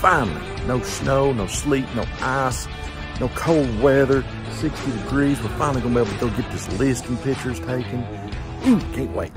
Finally, No snow, no sleet, no ice, no cold weather, 60 degrees. We're finally gonna be able to go get this listing pictures taken. Ooh, can't wait.